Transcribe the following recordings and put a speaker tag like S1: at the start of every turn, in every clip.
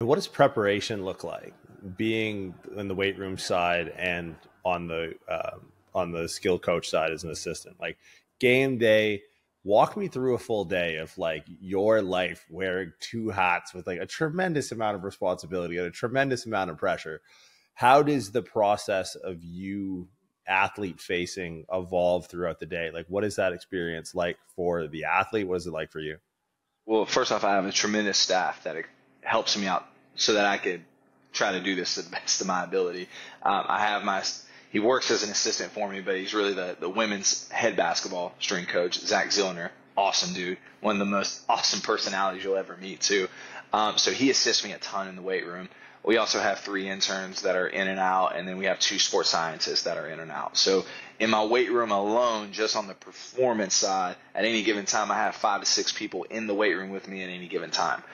S1: What does preparation look like, being in the weight room side and on the uh, on the skill coach side as an assistant? Like game day, walk me through a full day of like your life wearing two hats with like a tremendous amount of responsibility and a tremendous amount of pressure. How does the process of you athlete facing evolve throughout the day? Like, what is that experience like for the athlete? What is it like for you?
S2: Well, first off, I have a tremendous staff that helps me out so that I could try to do this to the best of my ability. Um, I have my he works as an assistant for me, but he's really the, the women's head basketball strength coach, Zach Zillner. Awesome dude. One of the most awesome personalities you'll ever meet, too. Um, so he assists me a ton in the weight room. We also have three interns that are in and out, and then we have two sports scientists that are in and out. So in my weight room alone, just on the performance side, at any given time, I have five to six people in the weight room with me at any given time.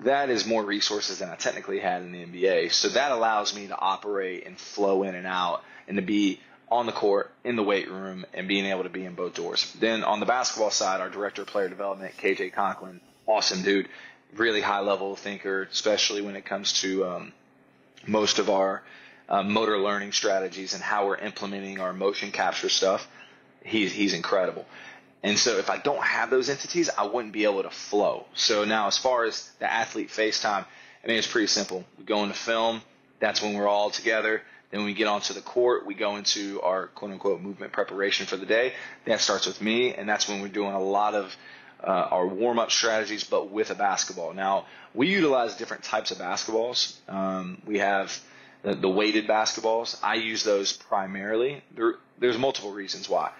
S2: That is more resources than I technically had in the NBA. So that allows me to operate and flow in and out and to be on the court, in the weight room, and being able to be in both doors. Then on the basketball side, our director of player development, KJ Conklin, awesome dude, really high level thinker, especially when it comes to um, most of our uh, motor learning strategies and how we're implementing our motion capture stuff. He's he's incredible. And so if I don't have those entities, I wouldn't be able to flow. So now as far as the athlete FaceTime, I mean it's pretty simple. We go into film, that's when we're all together. Then we get onto the court, we go into our quote unquote movement preparation for the day. That starts with me, and that's when we're doing a lot of uh, our warm up strategies, but with a basketball. Now, we utilize different types of basketballs. Um, we have the, the, weighted basketballs. I use those primarily. There, there's multiple reasons why.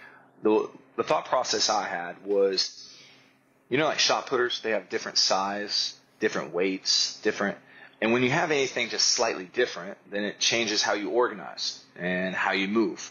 S2: The, the thought process I had was, you know, like shot putters, they have different size, different weights, different. And when you have anything just slightly different, then it changes how you organize and how you move.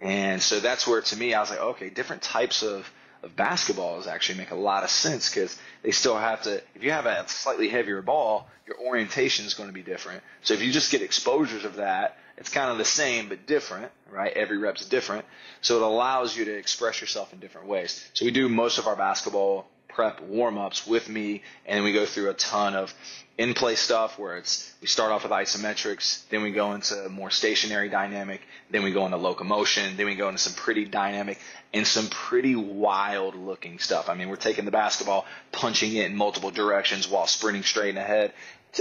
S2: And so that's where, to me, I was like, okay, different types of of basketballs actually make a lot of sense because they still have to. If you have a slightly heavier ball, your orientation is going to be different. So if you just get exposures of that, it's kind of the same but different, right? Every rep's different. So it allows you to express yourself in different ways. So we do most of our basketball prep warm ups with me, and we go through a ton of in play stuff where it's we start off with isometrics, then we go into more stationary dynamic, then we go into locomotion, then we go into some pretty dynamic and some pretty wild looking stuff. I mean, we're taking the basketball, punching it in multiple directions while sprinting straight ahead,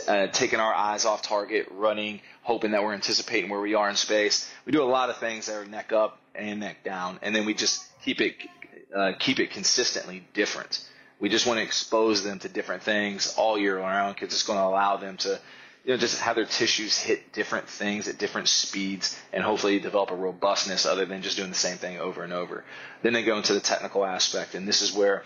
S2: uh, taking our eyes off target, running, hoping that we're anticipating where we are in space. We do a lot of things that are neck up and neck down, and then we just keep it uh, keep it consistently different we just want to expose them to different things all year round because it's going to allow them to you know just have their tissues hit different things at different speeds and hopefully develop a robustness other than just doing the same thing over and over then they go into the technical aspect and this is where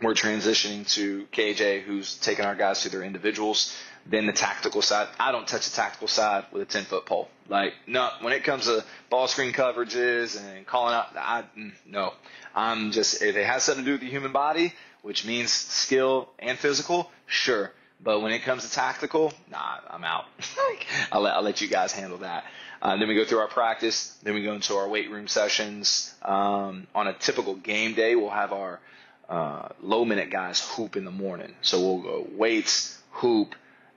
S2: we're transitioning to KJ, who's taking our guys to their individuals. Then the tactical side. I don't touch the tactical side with a 10 foot pole. Like, no, when it comes to ball screen coverages and calling out, I, mm, no. I'm just, if it has something to do with the human body, which means skill and physical, sure. But when it comes to tactical, nah, I'm out. I'll, let, I'll let you guys handle that. Uh, then we go through our practice. Then we go into our weight room sessions. Um, on a typical game day, we'll have our uh, low minute guys hoop in the morning. So we'll go weights, hoop,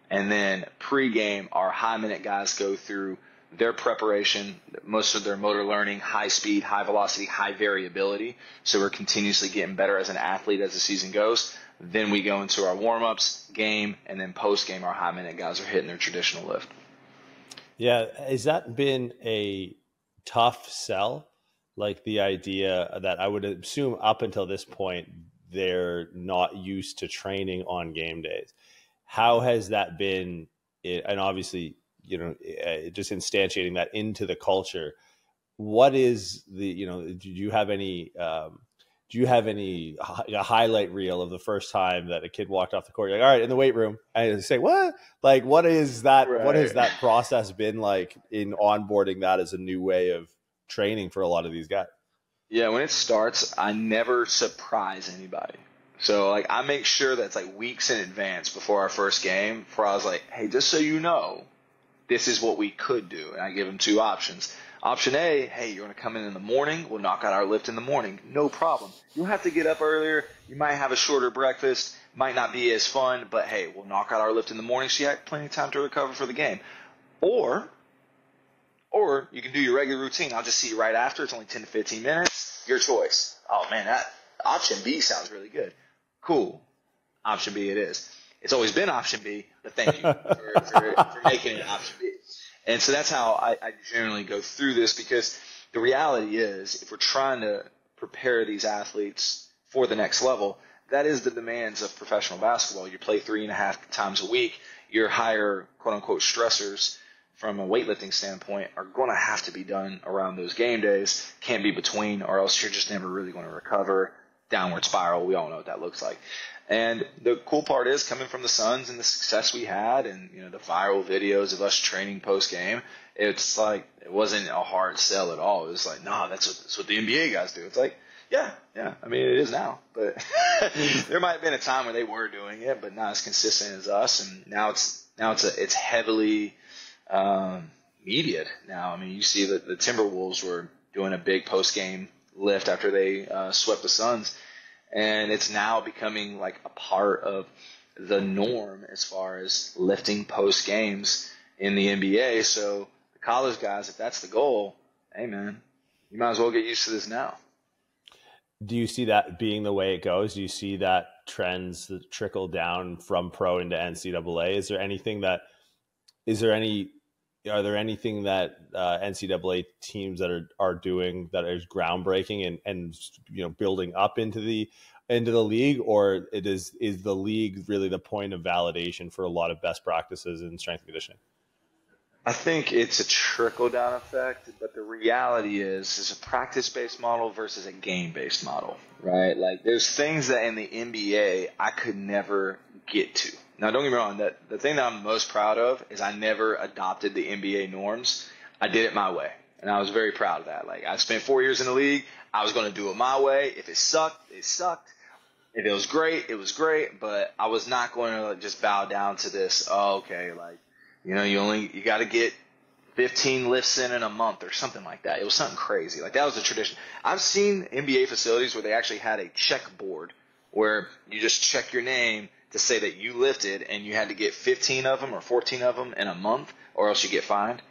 S2: and then pregame, our high minute guys go through their preparation, most of their motor learning, high speed, high velocity, high variability. So we're continuously getting better as an athlete as the season goes. Then we go into our warm ups, game, and then post game, our high minute guys are hitting their traditional lift.
S1: Yeah. Has that been a tough sell? Like the idea that I would assume up until this point, they're not used to training on game days. How has that been? And obviously, you know uh, just instantiating that into the culture what is the you know do you have any um, do you have any a highlight reel of the first time that a kid walked off the court? You're like, all right, in the weight room, and say, what? Like, what is that? Right. What has that process been like in onboarding that as a new way of training for a lot of these guys?
S2: Yeah, when it starts, I never surprise anybody. So like, I make sure that's like weeks in advance before our first game. For I was like, hey, just so you know, this is what we could do. And I give them two options. Option A, hey, you're going to come in in the morning. We'll knock out our lift in the morning. No problem. You don't have to get up earlier. You might have a shorter breakfast. Might not be as fun, but hey, we'll knock out our lift in the morning so you have plenty of time to recover for the game. Or, or you can do your regular routine. I'll just see you right after. It's only 10 to 15 minutes. Your choice. Oh man, that option B sounds really good. Cool. Option B it is. It's always been option B, but thank you for, for, for making it option B. And so that's how I, I generally go through this because the reality is if we're trying to prepare these athletes for the next level, that is the demands of professional basketball. You play three and a half times a week. Your higher quote unquote stressors from a weightlifting standpoint are going to have to be done around those game days. Can't be between, or else you're just never really going to recover. Downward spiral. We all know what that looks like. And the cool part is coming from the Suns and the success we had, and you know the viral videos of us training post game. It's like it wasn't a hard sell at all. It was like, nah, that's what that's what the NBA guys do. It's like, yeah, yeah. I mean, it is now, but there might have been a time where they were doing it, but not as consistent as us. And now it's now it's a, it's heavily um, mediated now. I mean, you see that the Timberwolves were doing a big post game lift after they uh, swept the Suns, and it's now becoming like a part of the norm as far as lifting post games in the NBA. So the college guys, if that's the goal, hey man, you might as well get used to this now
S1: do you see that being the way it goes? Do you see that trends that trickle down from pro into NCAA? Is there anything that is there any are there anything that uh, NCAA teams that are are doing that is groundbreaking and and you know building up into the into the league, or it is is the league really the point of validation for a lot of best practices in strength conditioning?
S2: I think it's a trickle down effect, but the reality is, is a practice based model versus a game based model, right? Like, there's things that in the NBA I could never get to. Now, don't get me wrong. That the thing that I'm most proud of is I never adopted the NBA norms. I did it my way, and I was very proud of that. Like, I spent four years in the league. I was going to do it my way. If it sucked, it sucked. If it was great, it was great. But I was not going to just bow down to this. Oh, okay, like you know, you only you got to get 15 lifts in in a month or something like that. It was something crazy. Like that was a tradition. I've seen NBA facilities where they actually had a checkboard where you just check your name to say that you lifted and you had to get 15 of them or 14 of them in a month or else you get fined.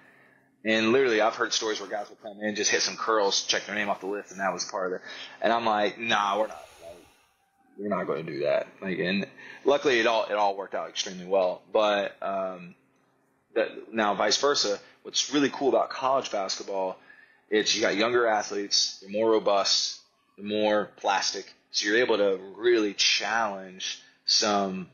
S2: And literally, I've heard stories where guys will come in, just hit some curls, check their name off the list, and that was part of it. And I'm like, nah, we're not. Like, we're not going to do that. Like, and luckily, it all it all worked out extremely well. But um, that now vice versa. What's really cool about college basketball is you got younger athletes, they're more robust, they're more plastic, so you're able to really challenge some.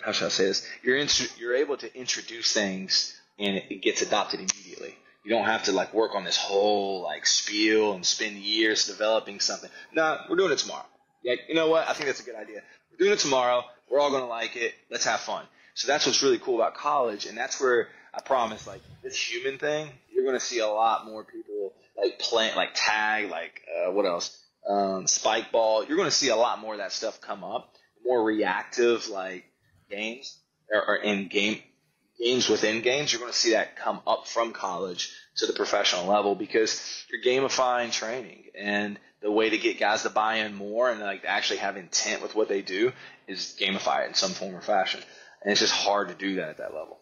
S2: How should I say this? You're you're able to introduce things and it gets adopted immediately. You don't have to like work on this whole like spiel and spend years developing something. No, we're doing it tomorrow. Yeah, you know what? I think that's a good idea. We're doing it tomorrow. We're all gonna like it. Let's have fun. So that's what's really cool about college, and that's where I promise, like this human thing, you're going to see a lot more people like playing, like tag, like uh, what else, um, spike ball. You're going to see a lot more of that stuff come up. More reactive, like games or, or in game games within games. You're going to see that come up from college to the professional level because you're gamifying training and the way to get guys to buy in more and like actually have intent with what they do is gamify it in some form or fashion and it's just hard to do that at that level.